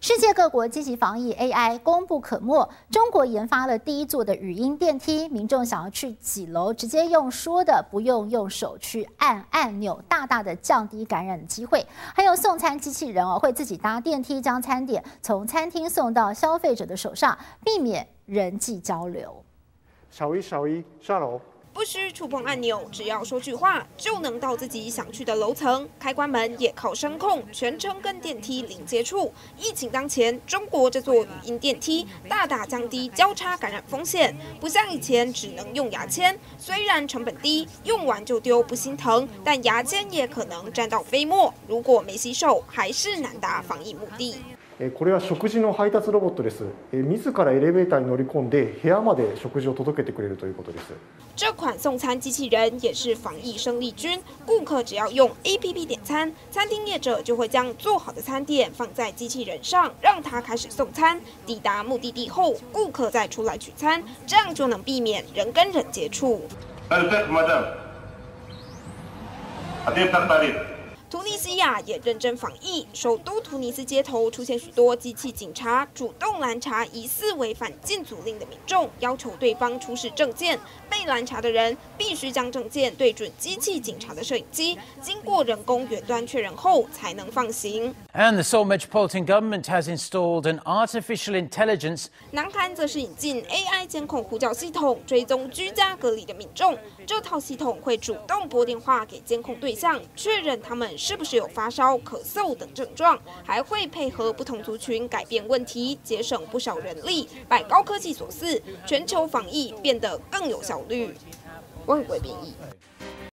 世界各国积极防疫，AI 功不可没。中国研发了第一座的语音电梯，民众想要去几楼，直接用说的，不用用手去按按钮，大大的降低感染的机会。还有送餐机器人哦，会自己搭电梯，将餐点从餐厅送到消费者的手上，避免人际交流。小一，小一，下楼。不需触碰按钮，只要说句话就能到自己想去的楼层。开关门也靠声控，全程跟电梯零接触。疫情当前，中国这座语音电梯大大降低交叉感染风险，不像以前只能用牙签。虽然成本低，用完就丢不心疼，但牙签也可能沾到飞沫。如果没洗手，还是难达防疫目的。これは食事の配達ロボットです。自らエレベーターに乗り込んで部屋まで食事を届けてくれるということです。这款送餐机器人也是防疫生力军，顾客只要用 APP 点餐，餐厅业者就会将做好的餐点放在机器人上，让它开始送餐。抵达目的地后，顾客再出来取餐，这样就能避免人跟人接触。突尼西亚也认真防疫，首都突尼斯街头出现许多机器警察，主动拦查疑似违反禁足令的民众，要求对方出示证件。被拦查的人必须将证件对准机器警察的摄影机，经过人工远端确认后才能放行。And the Seoul Metropolitan Government has installed an artificial intelligence。南韩则是引进 AI 监控呼叫系统，追踪居家隔离的民众。这套系统会主动拨电话给监控对象，确认他们是不是有发烧、咳嗽等症状，还会配合不同族群改变问题，节省不少人力。拜高科技所赐，全球防疫变得更有效率。万国变异。